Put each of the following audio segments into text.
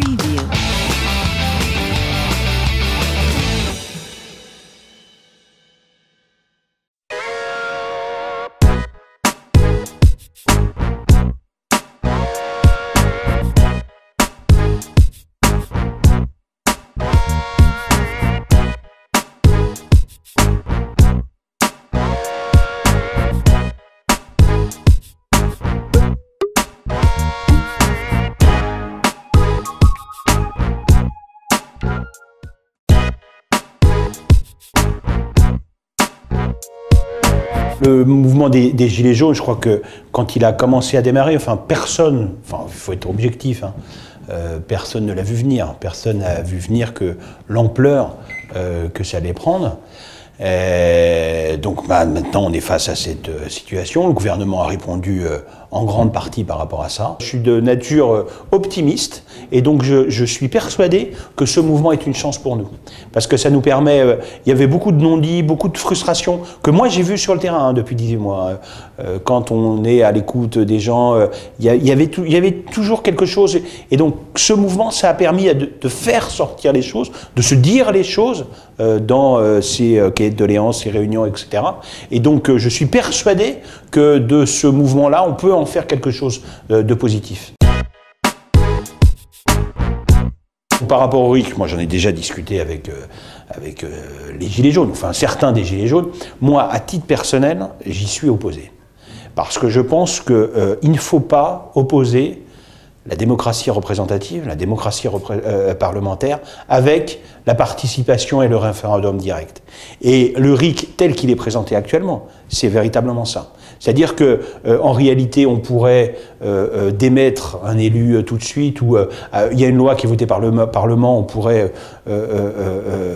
Creed. Le mouvement des, Gilets jaunes, je crois que quand il a commencé à démarrer, enfin personne, enfin il faut être objectif, hein, euh, personne ne l'a vu venir. Personne n'a vu venir que l'ampleur euh, que ça allait prendre. Donc bah, maintenant on est face à cette euh, situation. Le gouvernement a répondu en grande partie par rapport à ça. Je suis de nature euh, optimiste et donc je, suis persuadé que ce mouvement est une chance pour nous. Parce que ça nous permet, euh, il y avait beaucoup de non-dits, beaucoup de frustrations que moi j'ai vu sur le terrain hein, depuis 18 mois. Euh, quand on est à l'écoute des gens, il y, avait toujours quelque chose. Et donc ce mouvement, ça a permis de, faire sortir les choses, de se dire les choses dans ces cahiers de doléances, ces réunions, etc. Et donc je suis persuadé que de ce mouvement-là, on peut en faire quelque chose euh, de positif. Par rapport au RIC, moi j'en ai déjà discuté avec, euh, euh, les Gilets jaunes, enfin certains des Gilets jaunes. Moi, à titre personnel, j'y suis opposé. Parce que je pense qu'il ne faut pas opposer la démocratie représentative, la démocratie parlementaire, avec la participation et le référendum direct. Et le RIC tel qu'il est présenté actuellement, c'est véritablement ça. C'est-à-dire que, euh, en réalité, on pourrait euh, euh, démettre un élu tout de suite, ou il y a une loi qui est votée par le Parlement, on pourrait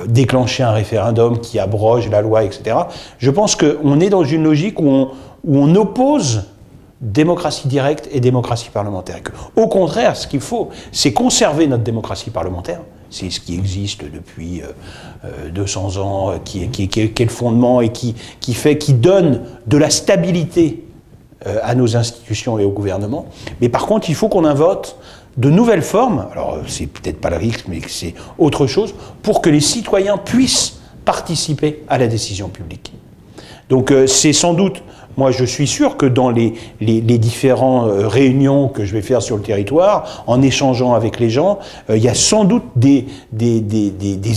déclencher un référendum qui abroge la loi, etc. Je pense qu'on est dans une logique où on, où on oppose démocratie directe et démocratie parlementaire. Au contraire, ce qu'il faut, c'est conserver notre démocratie parlementaire. C'est ce qui existe depuis euh, euh, 200 ans, euh, qui, est- le fondement et qui, donne de la stabilité euh, à nos institutions et au gouvernement. Mais par contre, il faut qu'on invente de nouvelles formes. Alors, euh, c'est peut-être pas le risque, mais c'est autre chose, pour que les citoyens puissent participer à la décision publique. Donc euh, c'est sans doute, moi je suis sûr que dans les, les, différentes euh, réunions que je vais faire sur le territoire, en échangeant avec les gens, euh, il y a sans doute des,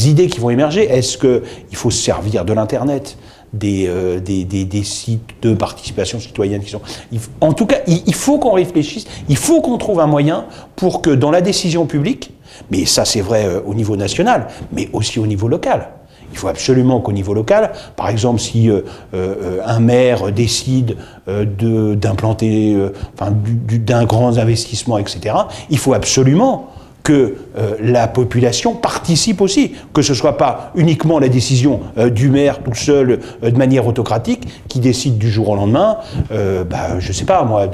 idées qui vont émerger. Est-ce qu'il faut se servir de l'Internet des, euh, des, sites de participation citoyenne qui sont... en tout cas, il, faut qu'on réfléchisse, il faut qu'on trouve un moyen pour que dans la décision publique, mais ça c'est vrai au niveau national, mais aussi au niveau local, il faut absolument qu'au niveau local, par exemple, si euh, euh, un maire décide euh, d'implanter, enfin, du- du- d'un grand investissement, etc., il faut absolument que la population participe aussi, que ce ne soit pas uniquement la décision du maire tout seul, de manière autocratique, qui décide du jour au lendemain, bah, je ne sais pas moi,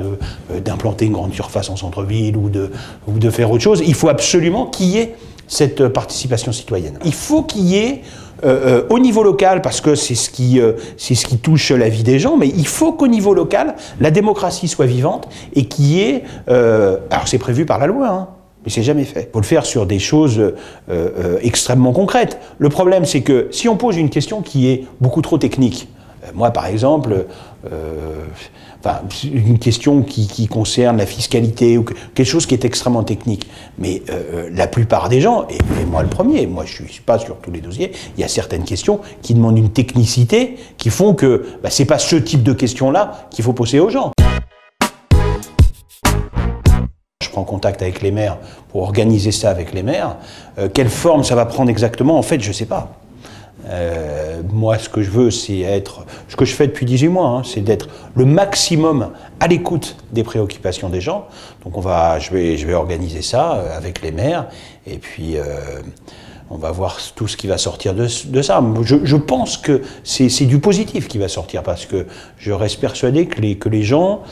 d'implanter une grande surface en centre-ville ou de, ou de faire autre chose. Il faut absolument qu'il y ait cette participation citoyenne. Il faut qu'il y ait euh, euh, au niveau local, parce que c'est ce, qui, euh, ce qui touche la vie des gens, mais il faut qu'au niveau local, la démocratie soit vivante et qu'il y ait... alors c'est prévu par la loi, hein, mais c'est jamais fait. Il faut le faire sur des choses extrêmement concrètes. Le problème, c'est que si on pose une question qui est beaucoup trop technique, moi par exemple, une question qui, concerne la fiscalité ou que- quelque chose qui est extrêmement technique. Mais euh, euh, la plupart des gens, et, et moi le premier, moi je suis pas sur tous les dossiers, il y a certaines questions qui demandent une technicité qui font que bah, c'est pas ce type de questions-là qu'il faut poser aux gens. Je prends contact avec les maires pour organiser ça avec les maires. Euh, quelle forme ça va prendre exactement En fait, je ne sais pas. Euh, moi, ce que je veux, c'est être, ce que je fais depuis 18 mois, hein, c'est d'être le maximum à l'écoute des préoccupations des gens. Donc, on va, je vais, je vais organiser ça euh, avec les maires, et puis euh, on va voir tout ce qui va sortir de, ça. Je, pense que c'est du positif qui va sortir, parce que je reste persuadé que les, que les gens,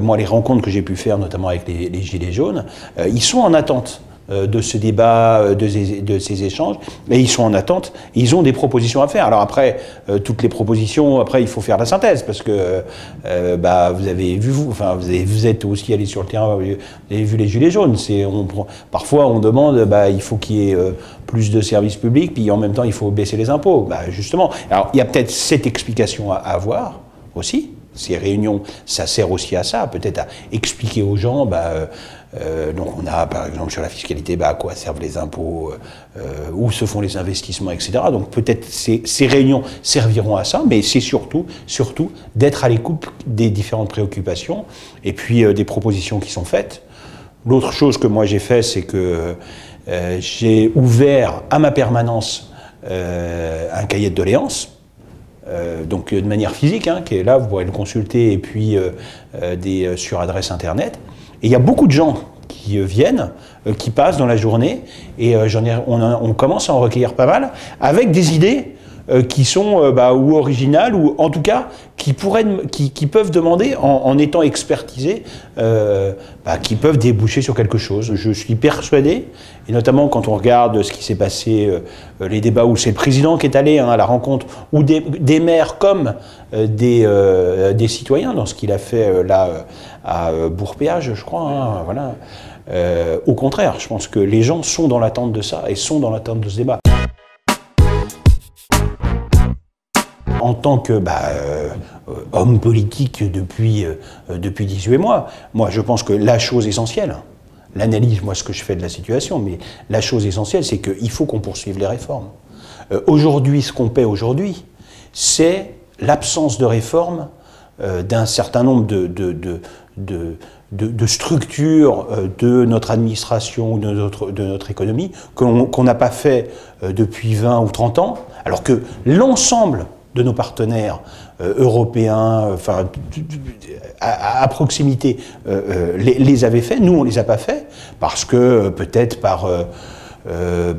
moi, les rencontres que j'ai pu faire, notamment avec les, gilets jaunes, ils sont en attente de ce débat, euh, de, ces, échanges, et ils sont en attente, ils ont des propositions à faire. Alors après, euh, toutes les propositions, après il faut faire la synthèse, parce que bah, vous avez vu, vous, enfin vous, vous, êtes aussi allé sur le terrain, vous avez vu les gilets jaunes. On, parfois on demande, bah, il faut qu'il y ait plus de services publics, puis en même temps il faut baisser les impôts. Bah, justement, alors il y a peut-être cette explication à avoir aussi. Ces réunions, ça sert aussi à ça, peut-être à expliquer aux gens, bah, euh, donc on a par exemple sur la fiscalité, bah, à quoi servent les impôts, euh, où se font les investissements, etc. Donc peut-être ces, réunions serviront à ça, mais c'est surtout, surtout d'être à l'écoute des différentes préoccupations et puis euh, des propositions qui sont faites. L'autre chose que moi j'ai fait, c'est que j'ai ouvert à ma permanence un cahier de doléances. donc de manière physique, hein, qui est là, vous pourrez le consulter, et puis des, sur adresse internet. Et il y a beaucoup de gens qui euh, viennent, euh, qui passent dans la journée, et euh, on, commence à en recueillir pas mal, avec des idées qui sont bah, ou originales, ou en tout cas qui, pourraient, qui, peuvent demander, en, étant expertisés, bah, qui peuvent déboucher sur quelque chose. Je suis persuadé, et notamment quand on regarde ce qui s'est passé, les débats où c'est le président qui est allé hein, à la rencontre, ou des, des maires comme des, des, citoyens, dans ce qu'il a fait là à euh, Bourg-Péage, je crois. Hein, voilà. Euh, au contraire, je pense que les gens sont dans l'attente de ça et sont dans l'attente de ce débat. En tant que bah, euh, homme politique depuis, depuis 18 mois, moi je pense que la chose essentielle, l'analyse, moi ce que je fais de la situation, mais la chose essentielle, c'est qu'il faut qu'on poursuive les réformes. aujourd'hui, ce qu'on paie aujourd'hui, c'est l'absence de réformes d'un certain nombre de, de, de, euh, de notre administration de notre, de notre économie qu'on n'a pas fait euh, depuis 20 ou 30 ans, alors que l'ensemble de nos partenaires euh, européens, enfin, à, proximité, les, les, avaient fait. Nous, on ne les a pas fait, parce que peut-être par...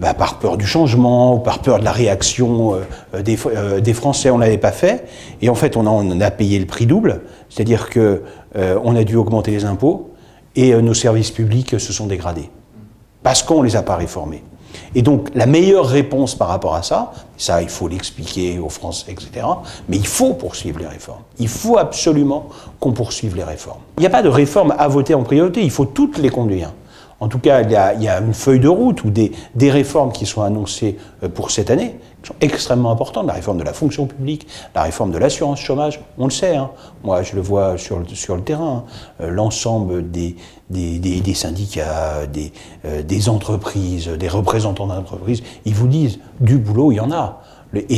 Bah, par peur du changement ou par peur de la réaction des, Français, on ne l'avait pas fait. Et en fait, on, on a payé le prix double. C'est-à-dire que euh, on a dû augmenter les impôts et euh, nos services publics se sont dégradés. Parce qu'on ne les a pas réformés. Et donc, la meilleure réponse par rapport à ça, ça, il faut l'expliquer aux Français, etc., mais il faut poursuivre les réformes. Il faut absolument qu'on poursuive les réformes. Il n'y a pas de réforme à voter en priorité, il faut toutes les conduire. En tout cas, il y, a, une feuille de route ou des, réformes qui sont annoncées euh, pour cette année, extrêmement importantes. La réforme de la fonction publique, la réforme de l'assurance chômage, on le sait. Hein. Moi, je le vois sur le, terrain. Hein. Euh, l'ensemble des, syndicats, euh, des entreprises, des représentants d'entreprises, ils vous disent du boulot, il y en a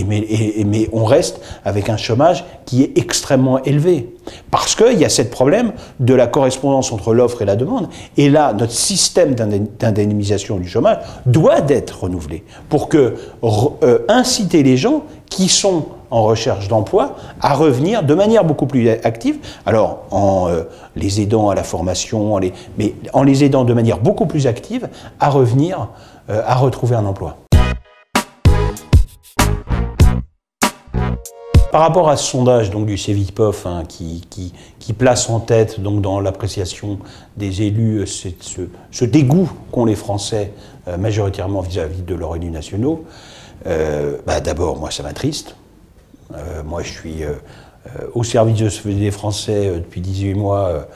mais, on reste avec un chômage qui est extrêmement élevé. Parce qu'il y a ce problème de la correspondance entre l'offre et la demande. Et là, notre système d'indemnisation du chômage doit être renouvelé pour euh, inciter les gens qui sont en recherche d'emploi à revenir de manière beaucoup plus active. Alors, en euh, les aidant à la formation, mais en les aidant de manière beaucoup plus active à euh, à retrouver un emploi. Par rapport à ce sondage donc, du CEVIPOF hein, qui, place en tête donc, dans l'appréciation des élus ce, ce, dégoût qu'ont les Français euh, majoritairement vis-à-vis de leurs élus nationaux, euh, bah, d'abord, moi, ça m'attriste. Euh, moi, je suis au service des Français depuis 18 mois.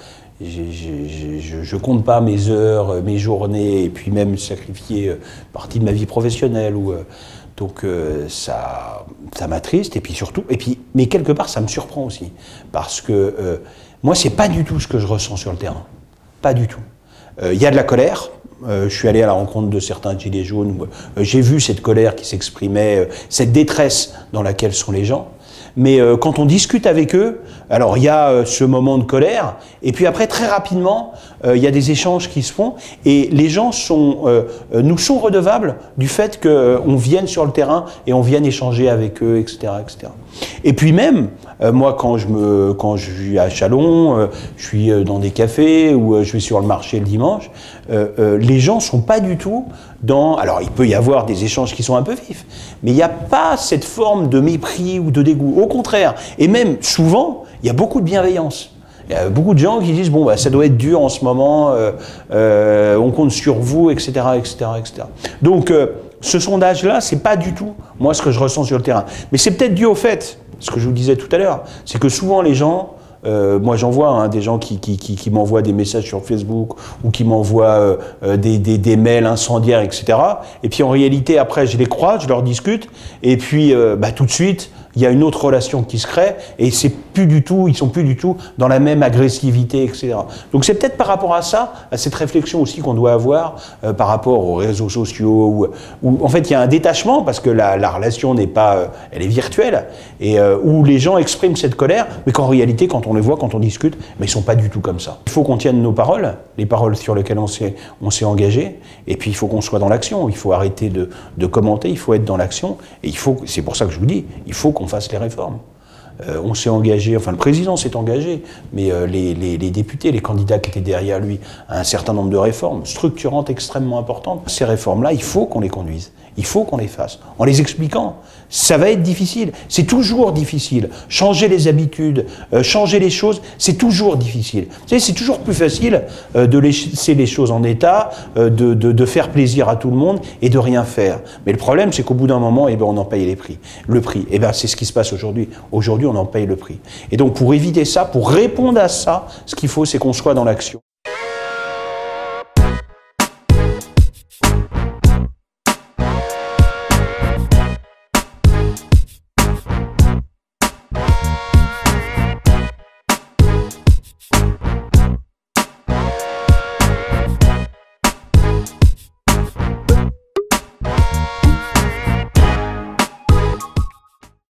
je ne compte pas mes heures, mes journées, et puis même sacrifier partie de ma vie professionnelle donc euh, ça, m'attriste et puis surtout, et puis, mais quelque part ça me surprend aussi parce que euh, moi c'est pas du tout ce que je ressens sur le terrain, pas du tout. Euh, il y a de la colère. je suis allé à la rencontre de certains gilets jaunes. J'ai vu cette colère qui s'exprimait, cette détresse dans laquelle sont les gens. Mais quand on discute avec eux, alors il y a ce moment de colère, et puis après très rapidement, il y a des échanges qui se font, et les gens sont, nous sont redevables du fait qu'on vienne sur le terrain et on vienne échanger avec eux, etc. etc. Et puis même, moi quand je, me, quand je suis à Chalon, je suis dans des cafés ou je vais sur le marché le dimanche, les gens sont pas du tout dans... Alors il peut y avoir des échanges qui sont un peu vifs, mais il n'y a pas cette forme de mépris ou de dégoût. Au contraire, et même souvent, il y a beaucoup de bienveillance. Il y a beaucoup de gens qui disent bon bah ça doit être dur en ce moment, euh, euh, on compte sur vous, etc., etc., etc. Donc euh, ce sondage-là, c'est pas du tout moi ce que je ressens sur le terrain. Mais c'est peut-être dû au fait, ce que je vous disais tout à l'heure, c'est que souvent les gens moi, j'en vois hein, des gens qui, qui, m'envoient des messages sur Facebook ou qui m'envoient des, des, mails incendiaires, etc. Et puis en réalité, après, je les crois, je leur discute, et puis bah, tout de suite, il y a une autre relation qui se crée et c'est plus du tout, ils sont plus du tout dans la même agressivité, etc. Donc c'est peut-être par rapport à ça, à cette réflexion aussi qu'on doit avoir euh, par rapport aux réseaux sociaux, où, en fait il y a un détachement parce que la, la relation n'est pas, euh, elle est virtuelle et euh, où les gens expriment cette colère, mais qu'en réalité quand on les voit, quand on discute, mais ils sont pas du tout comme ça. Il faut qu'on tienne nos paroles, les paroles sur lesquelles on s'est on engagé, et puis il faut qu'on soit dans l'action. Il faut arrêter de, de commenter, il faut être dans l'action, et il faut, c'est pour ça que je vous dis, il faut qu'on fasse les réformes. Euh, on s'est engagé, enfin le président s'est engagé, mais euh, les, députés, les candidats qui étaient derrière lui, à un certain nombre de réformes structurantes extrêmement importantes. Ces réformes-là, il faut qu'on les conduise, il faut qu'on les fasse, en les expliquant. Ça va être difficile, c'est toujours difficile. Changer les habitudes, euh, changer les choses, c'est toujours difficile. C'est toujours plus facile euh, de laisser les choses en état, euh, de, de, de, faire plaisir à tout le monde et de rien faire. Mais le problème, c'est qu'au bout d'un moment, eh ben, on en paye les prix. Le prix, eh ben, c'est ce qui se passe aujourd'hui. Aujourd'hui, on en paye le prix. Et donc, pour éviter ça, pour répondre à ça, ce qu'il faut, c'est qu'on soit dans l'action.